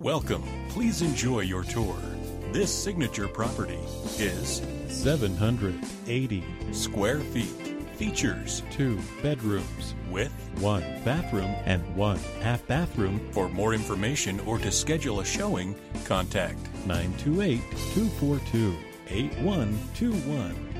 Welcome. Please enjoy your tour. This signature property is 780. square feet. Features Two bedrooms with. one bathroom and one half bathroom For more information or to schedule a showing, contact 928 242 8121